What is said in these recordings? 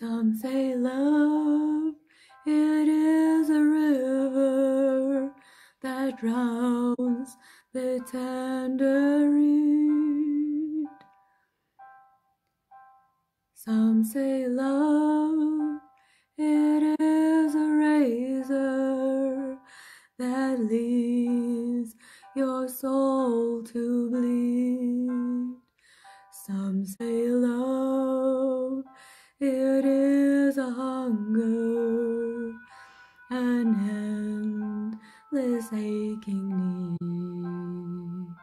Some say love, it is a river that drowns the tender reed. Some say love, it is a razor that leaves your soul to bleed. Some say love, it is a hunger, an endless aching need.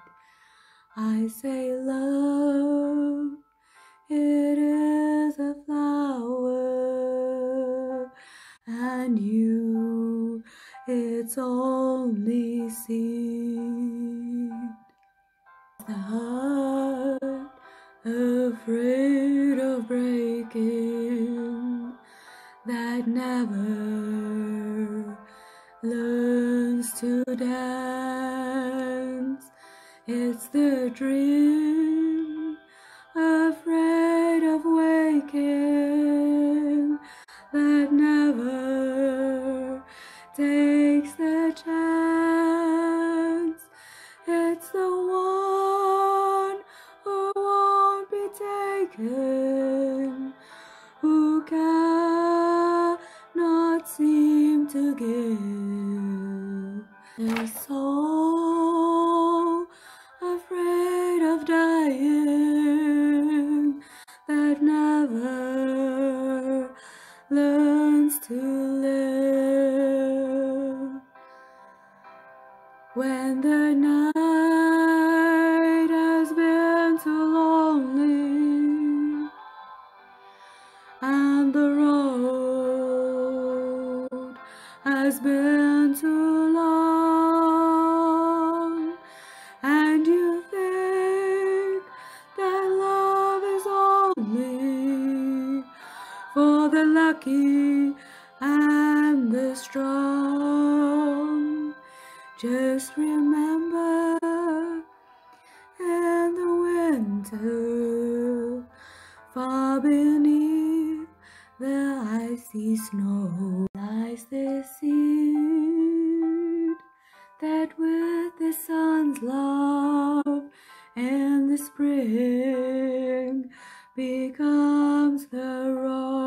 I say love, it is a flower, and you, its only seed. That never learns to dance. It's the dream afraid of waking that never takes the chance. It's the one who won't be taken, to give. Their soul afraid of dying that never learns to live. When the night has been too lonely and the road has been too long, and you think that love is only for the lucky and the strong. Just remember in the winter, far beneath the icy snow, lies the seed that with the sun's love in the spring becomes the rose.